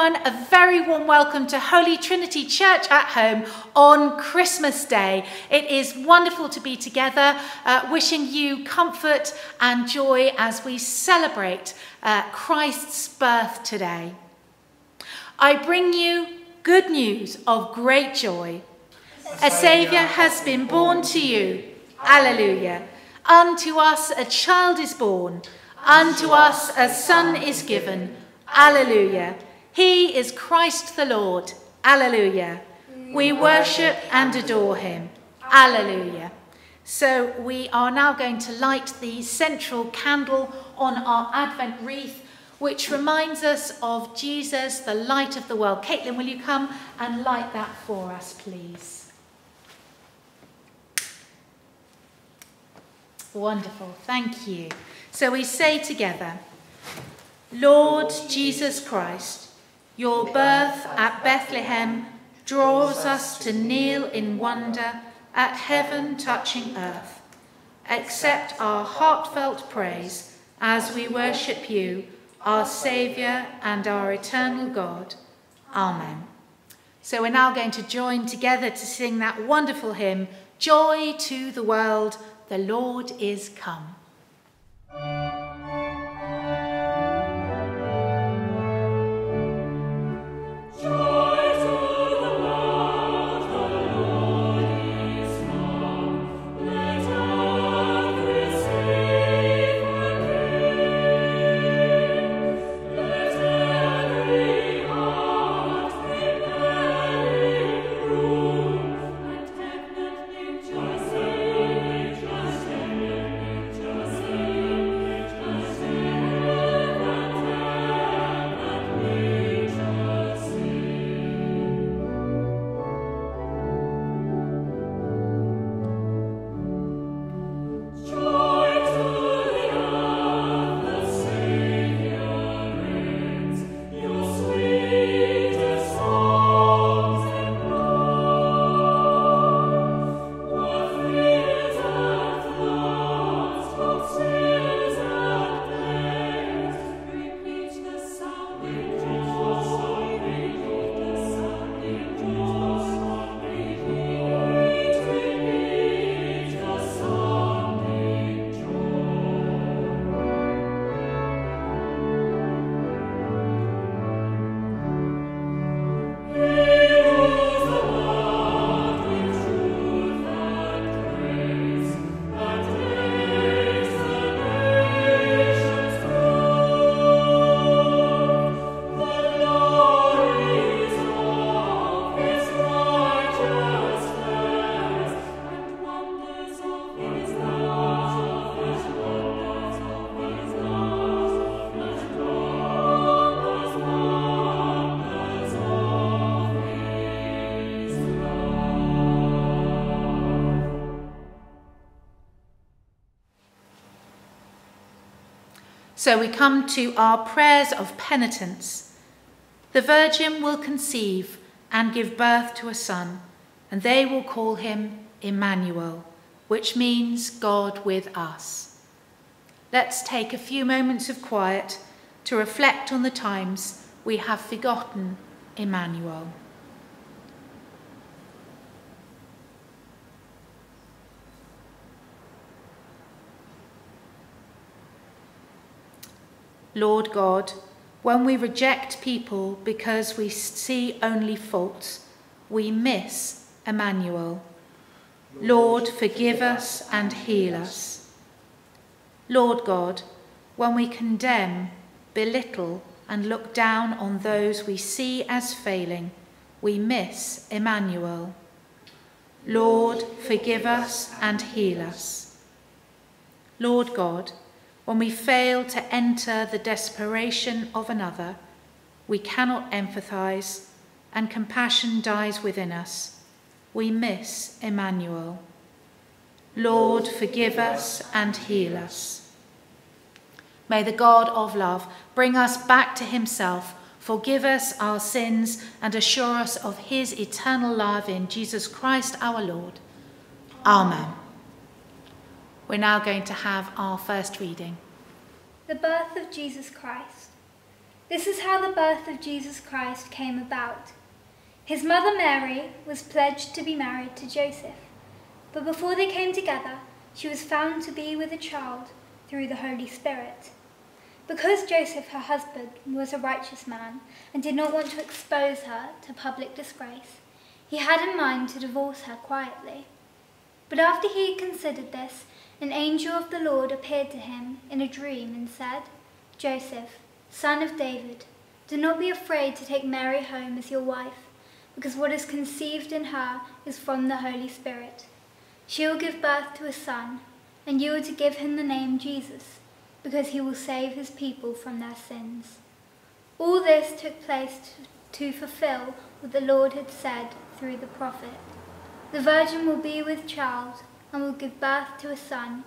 Everyone. A very warm welcome to Holy Trinity Church at Home on Christmas Day. It is wonderful to be together, uh, wishing you comfort and joy as we celebrate uh, Christ's birth today. I bring you good news of great joy. A Saviour has been born to you. Alleluia. Unto us a child is born, unto us a son is given. Alleluia. He is Christ the Lord. Alleluia. We worship and adore him. Alleluia. So we are now going to light the central candle on our Advent wreath, which reminds us of Jesus, the light of the world. Caitlin, will you come and light that for us, please? Wonderful. Thank you. So we say together, Lord Jesus Christ, your birth at Bethlehem draws us to kneel in wonder at heaven touching earth. Accept our heartfelt praise as we worship you, our Saviour and our eternal God. Amen. So we're now going to join together to sing that wonderful hymn, Joy to the World, the Lord is come. So we come to our prayers of penitence. The Virgin will conceive and give birth to a son, and they will call him Emmanuel, which means God with us. Let's take a few moments of quiet to reflect on the times we have forgotten Emmanuel. Lord God, when we reject people because we see only faults, we miss Emmanuel. Lord, forgive us and heal us. Lord God, when we condemn, belittle, and look down on those we see as failing, we miss Emmanuel. Lord, forgive us and heal us. Lord God, when we fail to enter the desperation of another, we cannot empathize and compassion dies within us. We miss Emmanuel. Lord, forgive us and heal us. May the God of love bring us back to himself, forgive us our sins, and assure us of his eternal love in Jesus Christ our Lord. Amen. We're now going to have our first reading. The birth of Jesus Christ. This is how the birth of Jesus Christ came about. His mother Mary was pledged to be married to Joseph, but before they came together, she was found to be with a child through the Holy Spirit. Because Joseph, her husband, was a righteous man and did not want to expose her to public disgrace, he had in mind to divorce her quietly. But after he had considered this, an angel of the Lord appeared to him in a dream and said, Joseph, son of David, do not be afraid to take Mary home as your wife, because what is conceived in her is from the Holy Spirit. She will give birth to a son, and you are to give him the name Jesus, because he will save his people from their sins. All this took place to, fulfill what the Lord had said through the prophet. The virgin will be with child and will give birth to a son,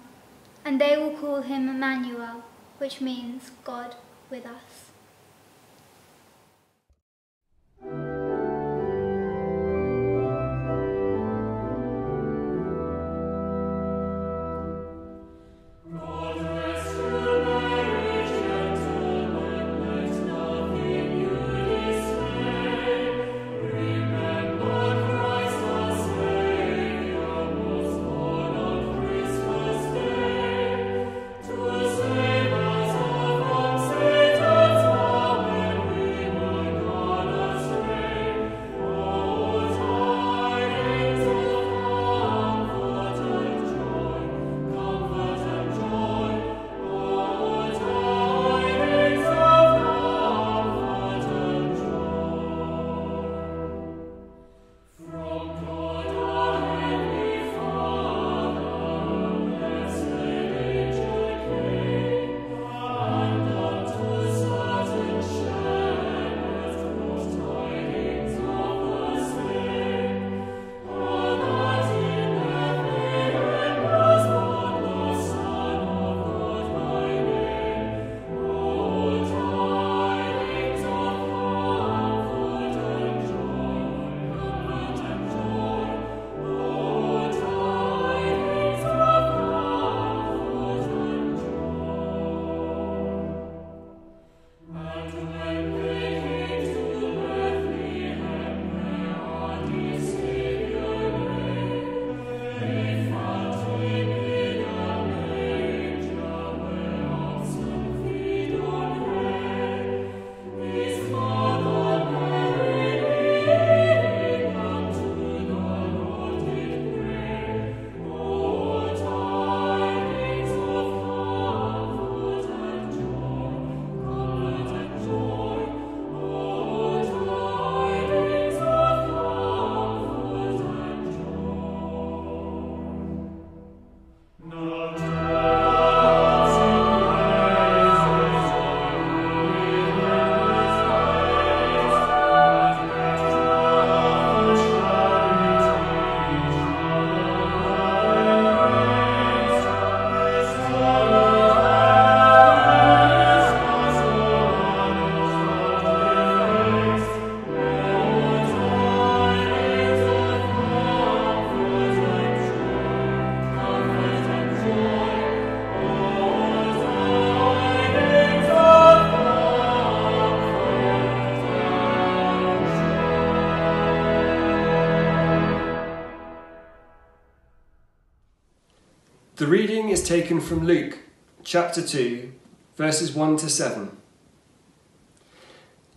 and they will call him Emmanuel, which means God with us. Taken from Luke chapter 2, verses 1 to 7.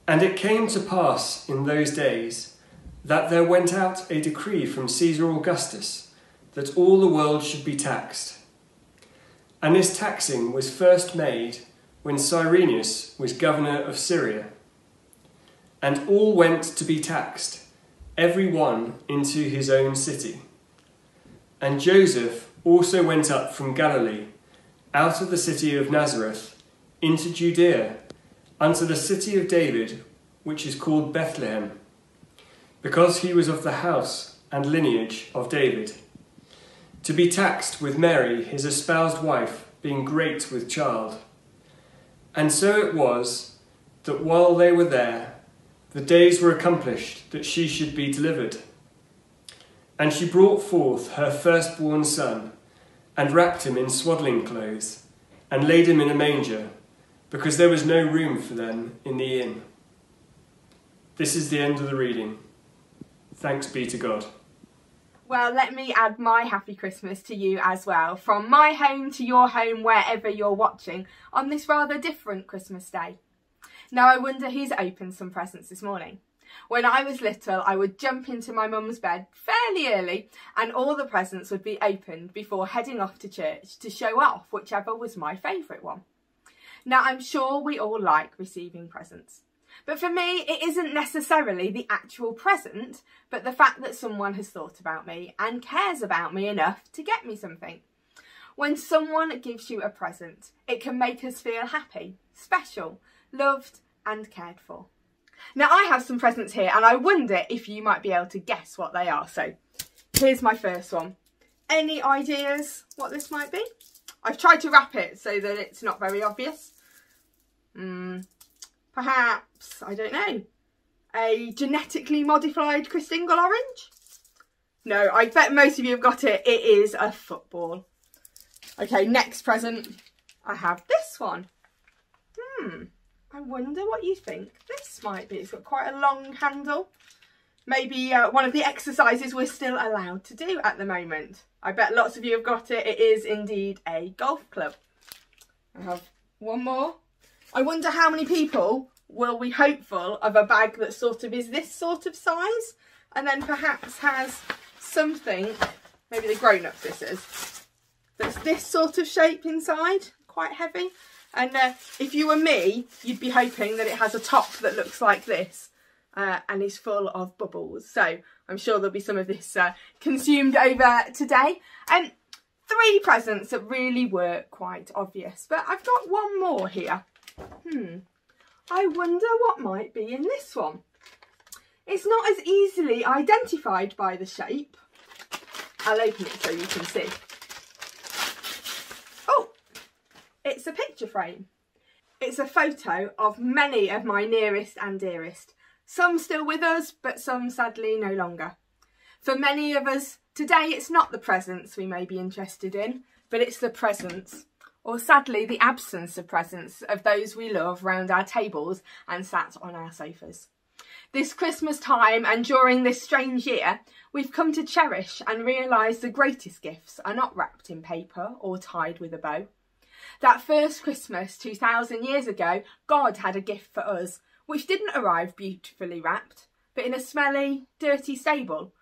And it came to pass in those days that there went out a decree from Caesar Augustus that all the world should be taxed. And this taxing was first made when Cyrenius was governor of Syria. And all went to be taxed, every one into his own city. And Joseph also went up from Galilee, out of the city of Nazareth, into Judea, unto the city of David, which is called Bethlehem, because he was of the house and lineage of David, to be taxed with Mary, his espoused wife, being great with child. And so it was that while they were there, the days were accomplished that she should be delivered. And she brought forth her firstborn son and wrapped him in swaddling clothes, and laid him in a manger, because there was no room for them in the inn. This is the end of the reading. Thanks be to God. Well, let me add my happy Christmas to you as well, from my home to your home, wherever you're watching, on this rather different Christmas day. Now, I wonder who's opened some presents this morning. When I was little, I would jump into my mum's bed fairly early and all the presents would be opened before heading off to church to show off whichever was my favourite one. Now, I'm sure we all like receiving presents. But for me, it isn't necessarily the actual present, but the fact that someone has thought about me and cares about me enough to get me something. When someone gives you a present, it can make us feel happy, special, loved and cared for. Now I have some presents here and I wonder if you might be able to guess what they are. So here's my first one. Any ideas what this might be? I've tried to wrap it so that it's not very obvious. Hmm, perhaps, I don't know, a genetically modified Christingle orange? No, I bet most of you have got it. It is a football. Okay, next present. I have this one. Hmm, I wonder what you think this might be. It's got quite a long handle. Maybe uh, one of the exercises we're still allowed to do at the moment. I bet lots of you have got it. It is indeed a golf club. I have one more. I wonder how many people will be hopeful of a bag that sort of is this sort of size and then perhaps has something, maybe the grown-up this is, that's this sort of shape inside, quite heavy. And uh, if you were me, you'd be hoping that it has a top that looks like this uh, and is full of bubbles. So I'm sure there'll be some of this uh, consumed over today. And three presents that really were quite obvious. But I've got one more here. Hmm. I wonder what might be in this one. It's not as easily identified by the shape. I'll open it so you can see. It's a picture frame. It's a photo of many of my nearest and dearest. Some still with us, but some sadly no longer. For many of us, today it's not the presents we may be interested in, but it's the presence, or sadly the absence of presence, of those we love round our tables and sat on our sofas. This Christmas time and during this strange year, we've come to cherish and realise the greatest gifts are not wrapped in paper or tied with a bow. That first Christmas 2,000 years ago, God had a gift for us, which didn't arrive beautifully wrapped, but in a smelly, dirty stable.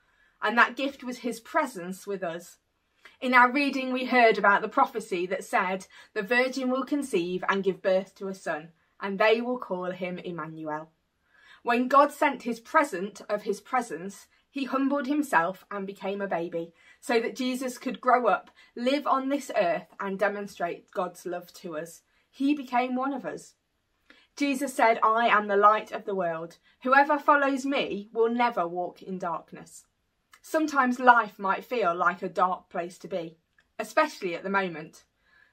And that gift was his presence with us. In our reading, we heard about the prophecy that said, The Virgin will conceive and give birth to a son, and they will call him Emmanuel. When God sent his present of his presence, he humbled himself and became a baby so that Jesus could grow up, live on this earth, and demonstrate God's love to us. He became one of us. Jesus said, I am the light of the world. Whoever follows me will never walk in darkness. Sometimes life might feel like a dark place to be, especially at the moment.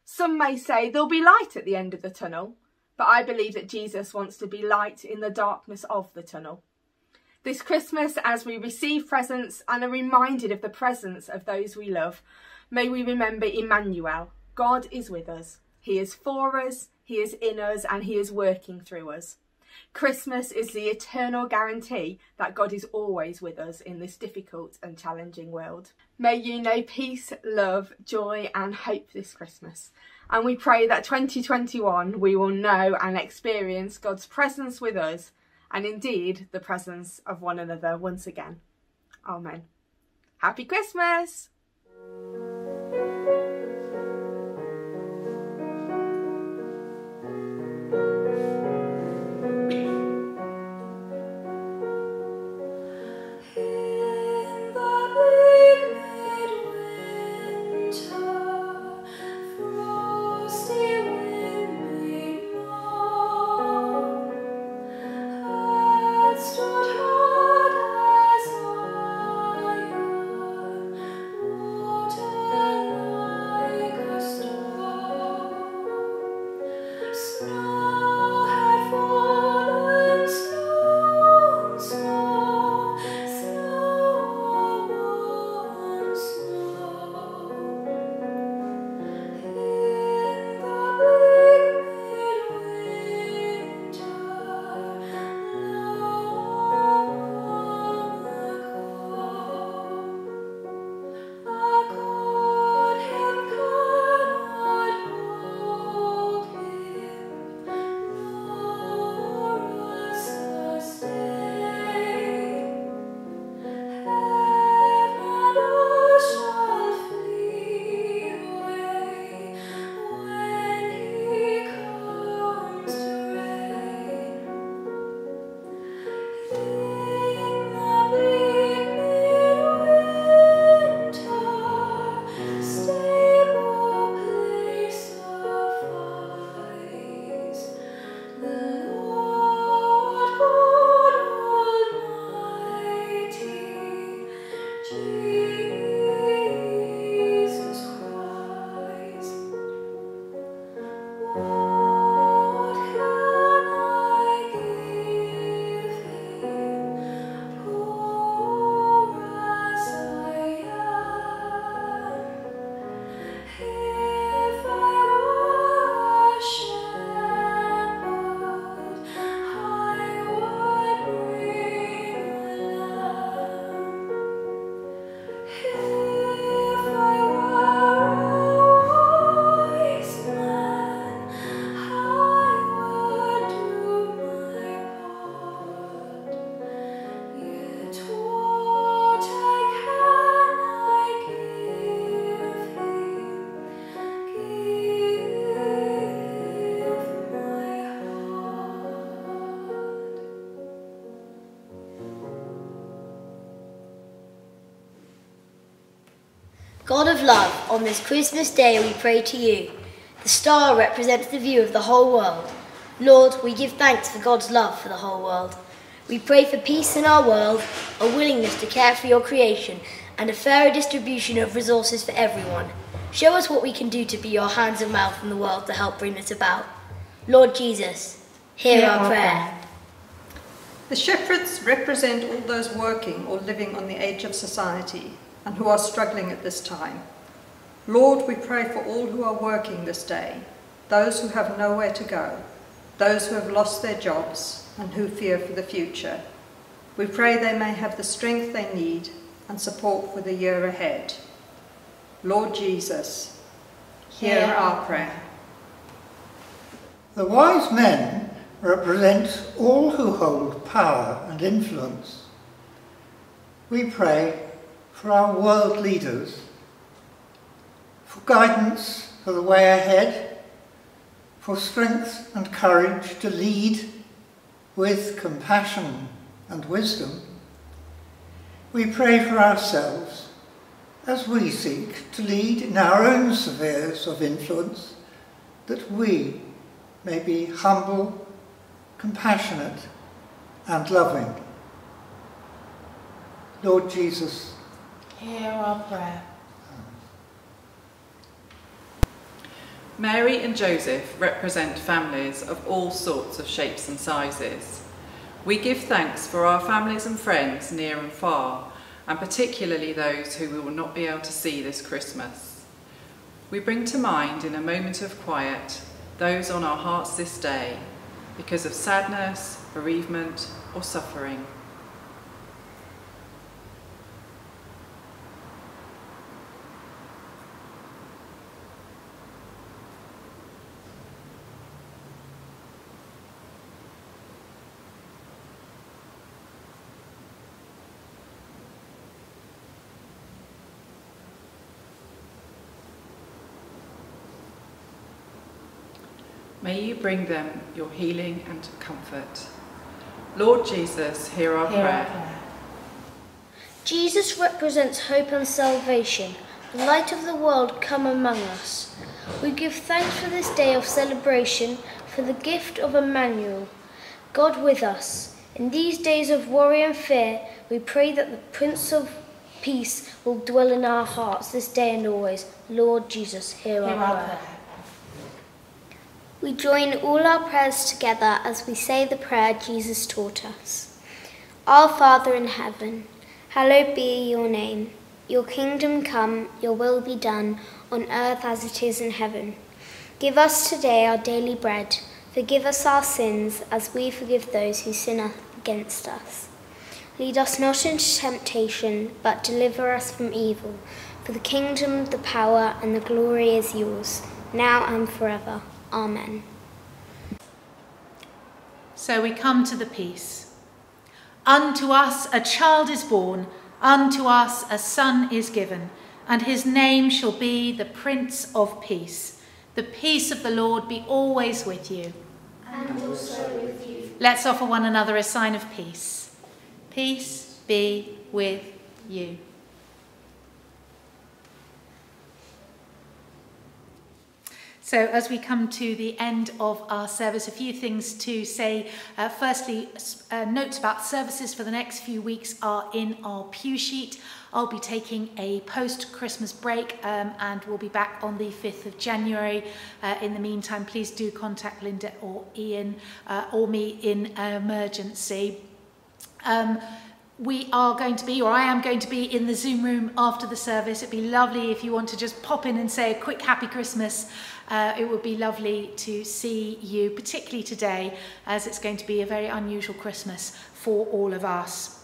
Some may say there'll be light at the end of the tunnel, but I believe that Jesus wants to be light in the darkness of the tunnel. This Christmas, as we receive presents and are reminded of the presence of those we love, may we remember Emmanuel. God is with us. He is for us, He is in us, and He is working through us. Christmas is the eternal guarantee that God is always with us in this difficult and challenging world. May you know peace, love, joy, and hope this Christmas. And we pray that 2021 we will know and experience God's presence with us and indeed the presence of one another once again. Amen. Happy Christmas! God of love, on this Christmas day we pray to you. The star represents the view of the whole world. Lord, we give thanks for God's love for the whole world. We pray for peace in our world, a willingness to care for your creation, and a fairer distribution of resources for everyone. Show us what we can do to be your hands and mouth in the world to help bring this about. Lord Jesus, hear, Hear our, our prayer. prayer. The shepherds represent all those working or living on the edge of society and who are struggling at this time. Lord, we pray for all who are working this day, those who have nowhere to go, those who have lost their jobs and who fear for the future. We pray they may have the strength they need and support for the year ahead. Lord Jesus, hear Hear our prayer. The wise men represent all who hold power and influence. We pray for our world leaders, for guidance for the way ahead, for strength and courage to lead with compassion and wisdom. We pray for ourselves as we seek to lead in our own spheres of influence, that we may be humble, compassionate, and loving. Lord Jesus, Hear our prayer. Mary and Joseph represent families of all sorts of shapes and sizes. We give thanks for our families and friends near and far, and particularly those who we will not be able to see this Christmas. We bring to mind in a moment of quiet those on our hearts this day because of sadness, bereavement, or suffering. May you bring them your healing and comfort. Lord Jesus, hear our Hear our prayer. prayer. Jesus represents hope and salvation, the light of the world come among us. We give thanks for this day of celebration, for the gift of Emmanuel, God with us. In these days of worry and fear, we pray that the Prince of Peace will dwell in our hearts this day and always. Lord Jesus, hear, Hear our our prayer. We join all our prayers together as we say the prayer Jesus taught us. Our Father in heaven, hallowed be your name. Your kingdom come, your will be done, on earth as it is in heaven. Give us today our daily bread. Forgive us our sins as we forgive those who sin against us. Lead us not into temptation, but deliver us from evil. For the kingdom, the power, and the glory is yours, now and forever. Amen. So we come to the peace. Unto us a child is born, unto us a son is given, and his name shall be the Prince of Peace. The peace of the Lord be always with you. And also with you. Let's offer one another a sign of peace. Peace be with you. So as we come to the end of our service, a few things to say. Uh, firstly, uh, notes about services for the next few weeks are in our pew sheet. I'll be taking a post-Christmas break um, and we'll be back on the 5th of January. Uh, in the meantime, please do contact Linda or Ian uh, or me in emergency. Um, we are going to be, or I am going to be, in the Zoom room after the service. It'd be lovely if you want to just pop in and say a quick Happy Christmas uh, it would be lovely to see you, particularly today, as it's going to be a very unusual Christmas for all of us.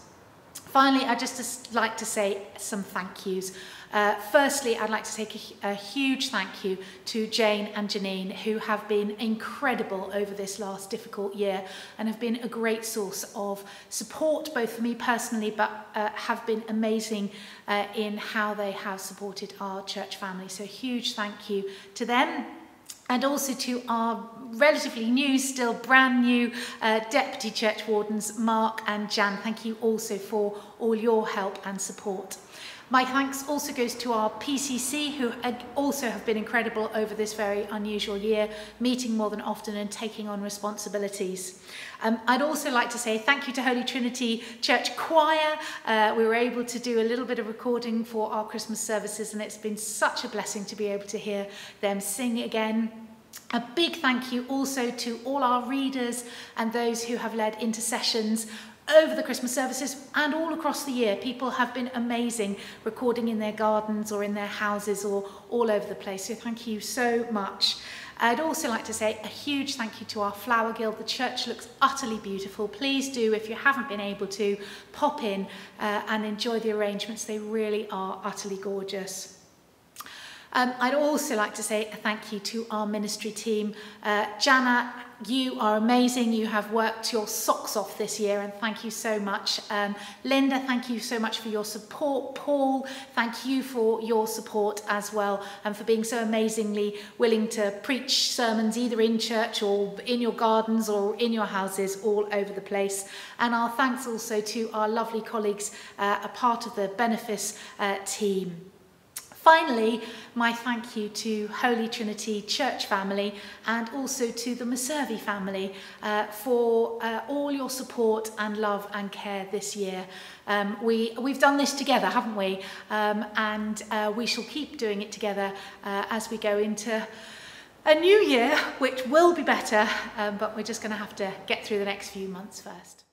Finally, I'd just, just like to say some thank yous. Uh, firstly, I'd like to take a, a huge thank you to Jane and Janine, who have been incredible over this last difficult year and have been a great source of support, both for me personally, but uh, have been amazing uh, in how they have supported our church family. So, huge thank you to them and also to our relatively new, still brand new uh, Deputy Church Wardens, Mark and Jan. Thank you also for all your help and support. My thanks also goes to our PCC, who also have been incredible over this very unusual year, meeting more than often and taking on responsibilities. Um, I'd also like to say thank you to Holy Trinity Church Choir. Uh, we were able to do a little bit of recording for our Christmas services, and it's been such a blessing to be able to hear them sing again. A big thank you also to all our readers and those who have led intercessions over the Christmas services and all across the year, people have been amazing recording in their gardens or in their houses or all over the place. So thank you so much. I'd also like to say a huge thank you to our Flower Guild. The church looks utterly beautiful. Please do, if you haven't been able to, pop in uh, and enjoy the arrangements. They really are utterly gorgeous. Um, I'd also like to say a thank you to our ministry team. Uh, Jana you are amazing. You have worked your socks off this year, and thank you so much. Um, Linda, thank you so much for your support. Paul, thank you for your support as well, and for being so amazingly willing to preach sermons either in church or in your gardens or in your houses all over the place. And our thanks also to our lovely colleagues, uh, a part of the Benefice uh, team. Finally, my thank you to Holy Trinity Church family and also to the Maservi family uh, for uh, all your support and love and care this year. Um, we, we've done this together, haven't we? Um, and uh, we shall keep doing it together uh, as we go into a new year, which will be better, um, but we're just going to have to get through the next few months first.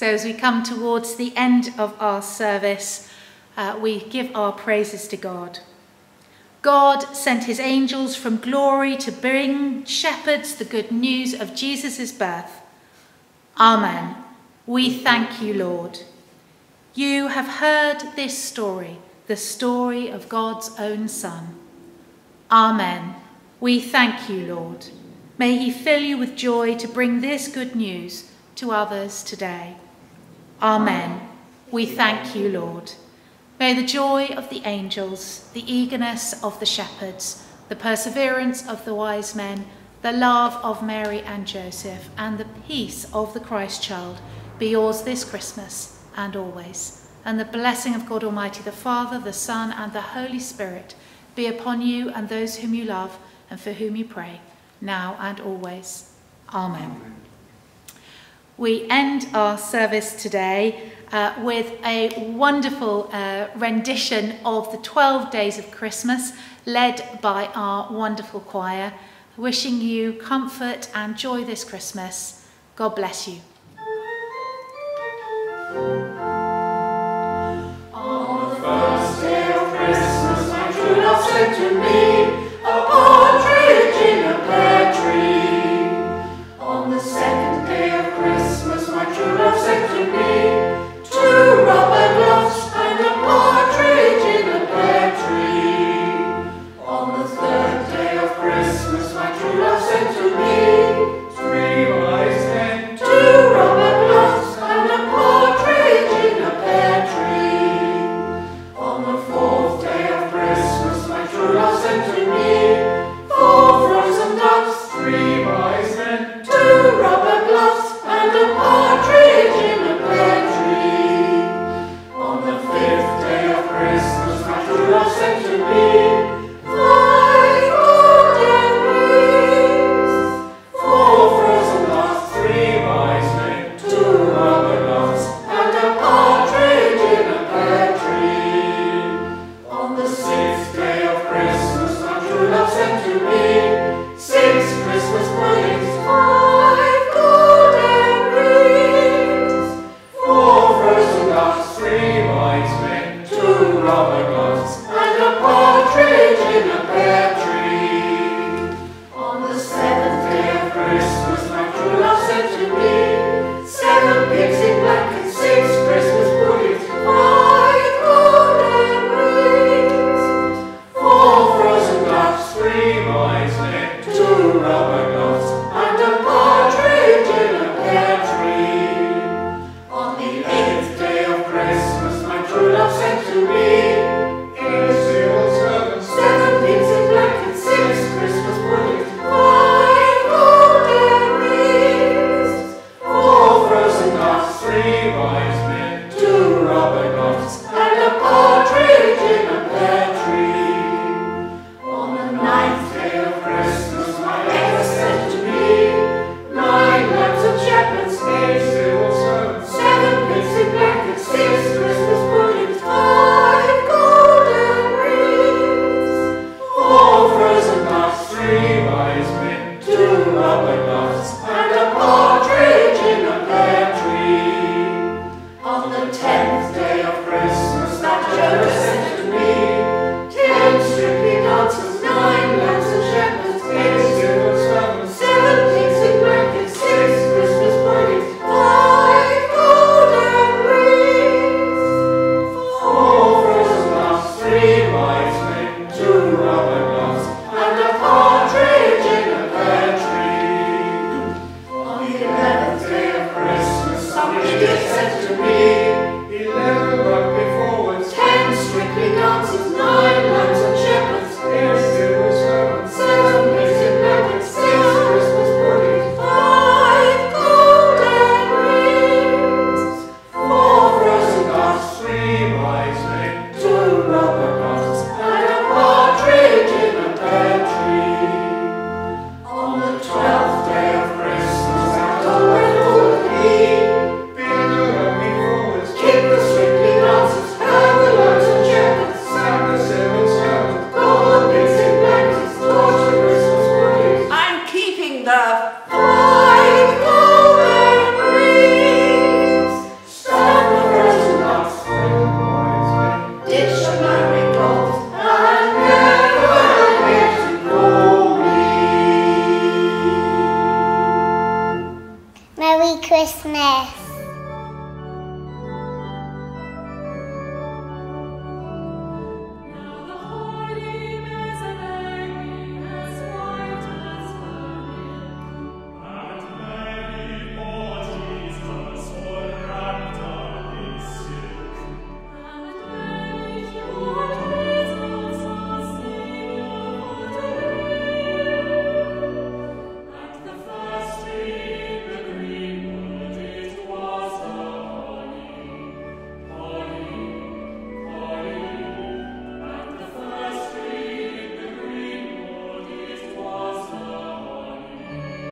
So as we come towards the end of our service, uh, we give our praises to God. God sent his angels from glory to bring shepherds the good news of Jesus' birth. Amen. We thank you, Lord. You have heard this story, the story of God's own Son. Amen. We thank you, Lord. May he fill you with joy to bring this good news to others today. Amen. We thank you, Lord. May the joy of the angels, the eagerness of the shepherds, the perseverance of the wise men, the love of Mary and Joseph, and the peace of the Christ child be yours this Christmas and always. And the blessing of God Almighty, the Father, the Son, and the Holy Spirit be upon you and those whom you love and for whom you pray, now and always. Amen. Amen. We end our service today uh, with a wonderful uh, rendition of the 12 days of Christmas led by our wonderful choir. Wishing you comfort and joy this Christmas. God bless you. To me, a partridge in a pear tree.